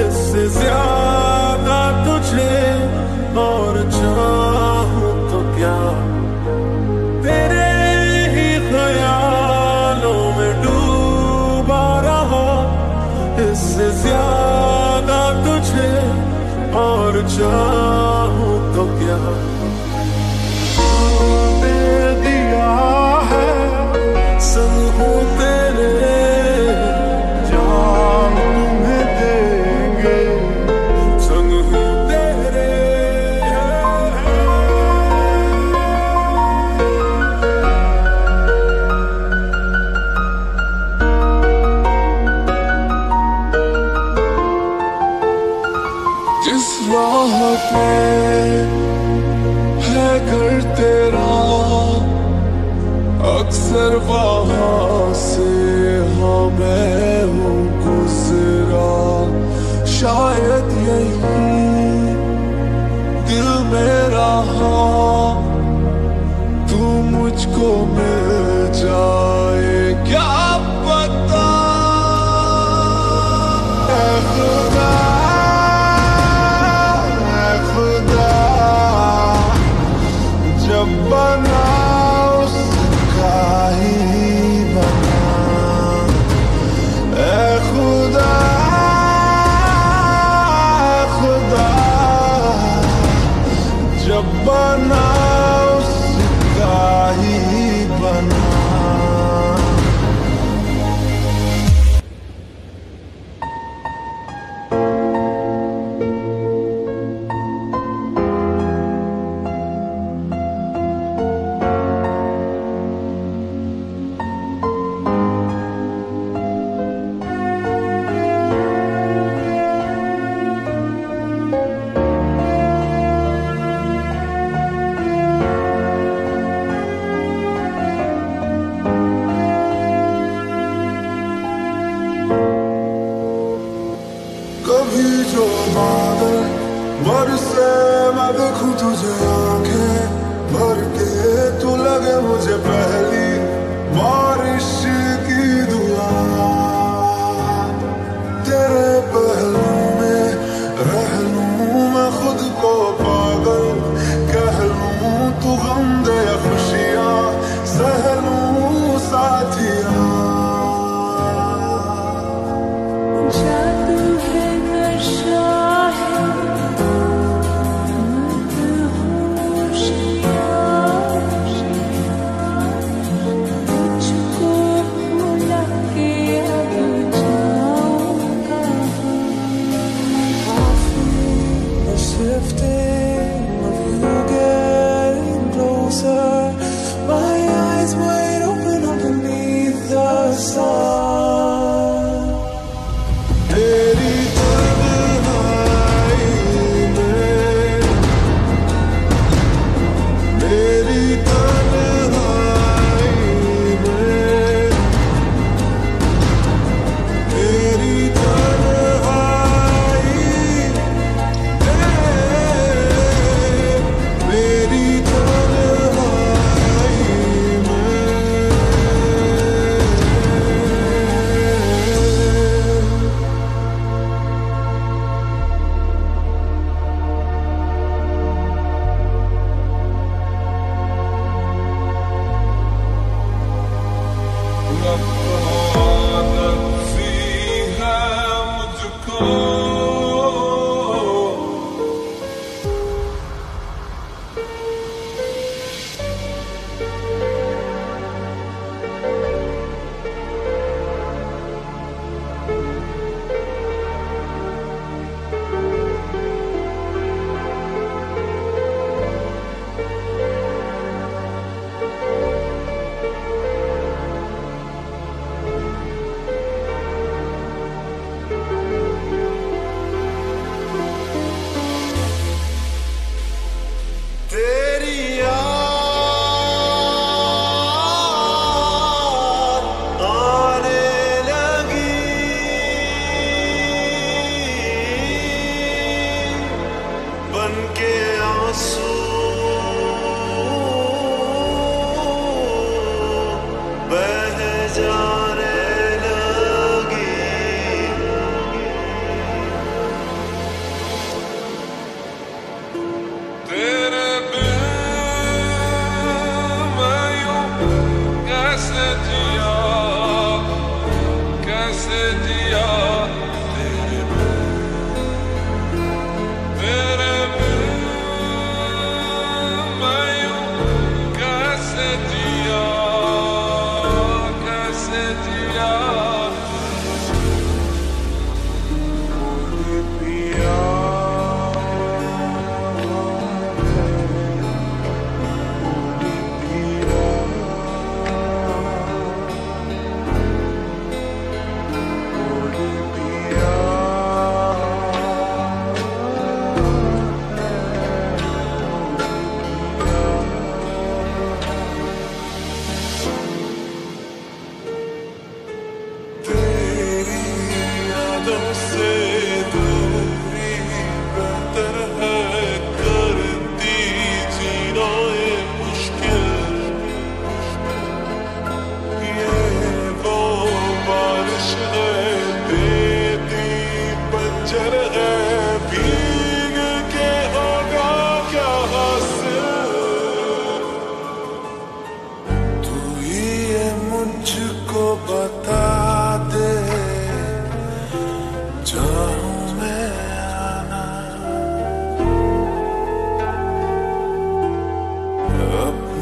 इससे ज़्यादा तुझे और चाहूँ तो क्या? तेरे ही ख्यालों में डूबा रहा इससे ज़्यादा तुझे और चाहूँ तो क्या? But now. मर से मैं तुझे आँखें भर के तू लगे मुझे पहली बारिश।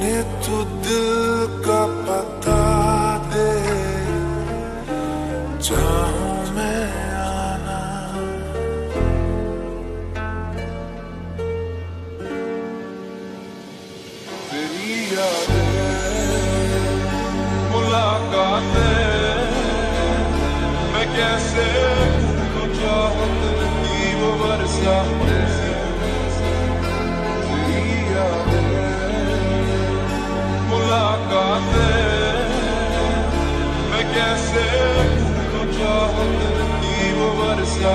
जाने तू तो दिल का पता दे चाहूँ मैं आना। तेरी यादें, मुलाकातें, मैं कैसे भूलूं चाहत की वो बरसा कैसे तुझा ही वो बरसा